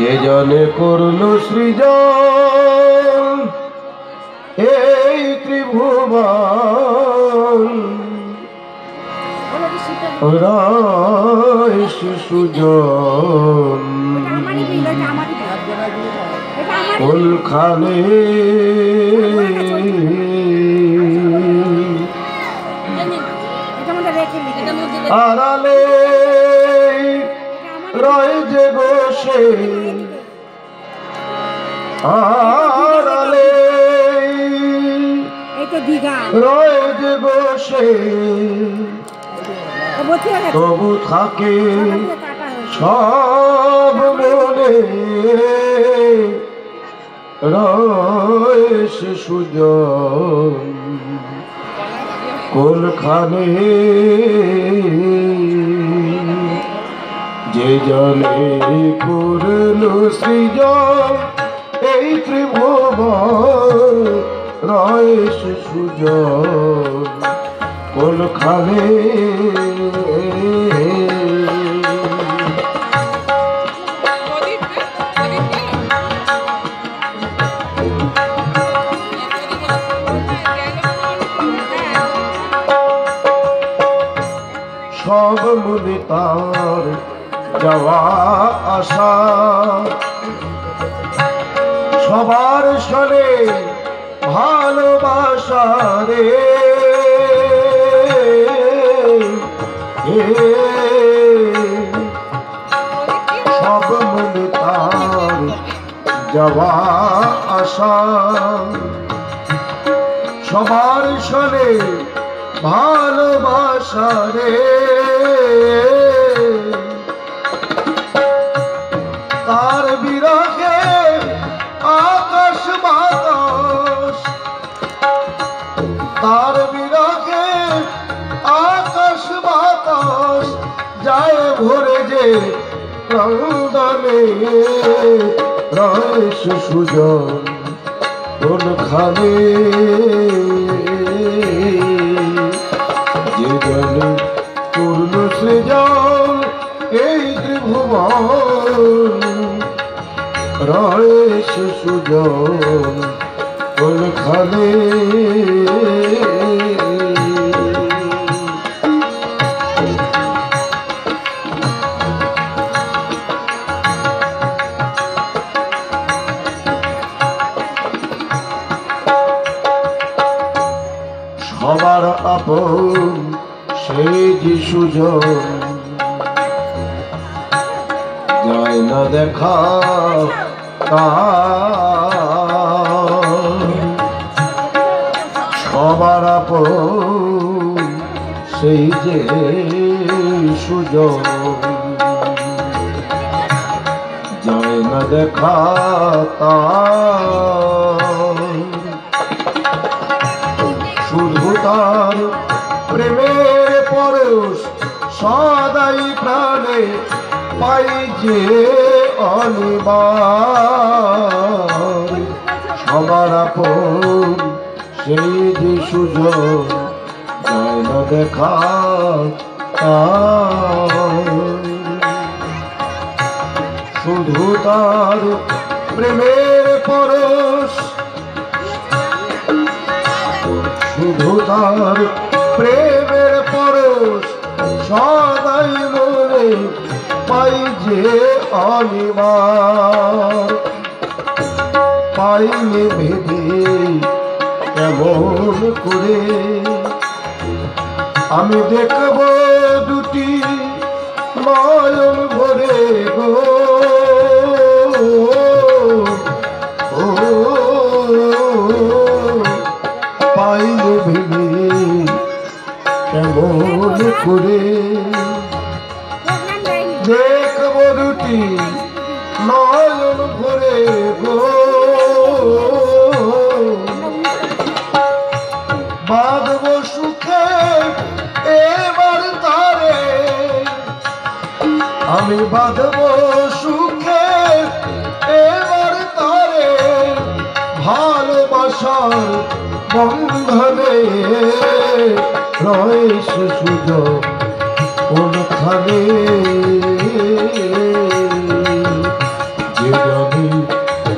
যে জনে করল সৃজন এই ত্রিভুবন। সুজন কোলখানে আড়ালে রয় যে গোসে আড়ালে রয় যে গেছে। তবু থাকে সব মনে। রয়েছে সুজন কোনখানে? যে জলে করল সৃজন রয়েছে সুজন কোনখানে সব মনে তার যাওয়া আসা সবার সনে ভালোবাসা রে। এ, সব মনে তার যাওয়া আসা। সবার সনে ভালোবাসা রে। তার আকাশ বাতাস। তার বিরহে আকাশ বাতাস যায় ভরে যে ক্রন্দনে রয়েছে সুজন কোনখানে? যে জলে কোনখানে সবার আপন সেই যে সুজন যায় না দেখা। সবার সেই যে সুজন। যায় না দেখা। শুধু তার প্রেমের পরশ সদাই প্রাণে পাই যে অনিবার। সবার আপন, সেই যে সুযোগ না দেখা। শুধু তার প্রেমের পরশ, শুধু তার প্রেমের পরশ, সদাই মনে পাই যে অনিবার পাইলে ভেবে কেমন করে? আমি দেখব দুটি নয়ন ভরে গো। পাইলে ভেবে কেমন করে? দেখব দুটি নয়ন ভরে গো। বাঁধব সুখে, এবার তারে ভালোবাসার বন্ধনে রয়েছে শুধু কোনখানে? যে আমি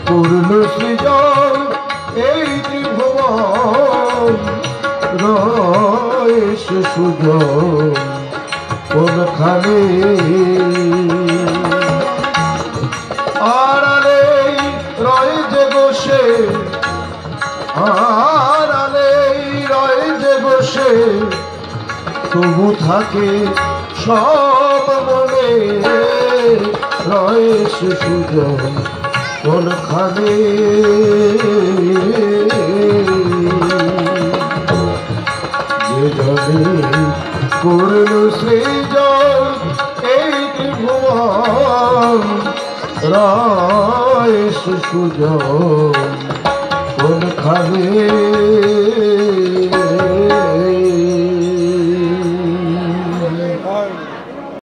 পূর্ণ সৃজন, এই ত্রিভুবন রয়েছে শুধু কোনখানে? তবু থাকে সব মনে। রয়ে সুযোগ যে জনে করল ভুবন রয় সুযোগ কোনখানে?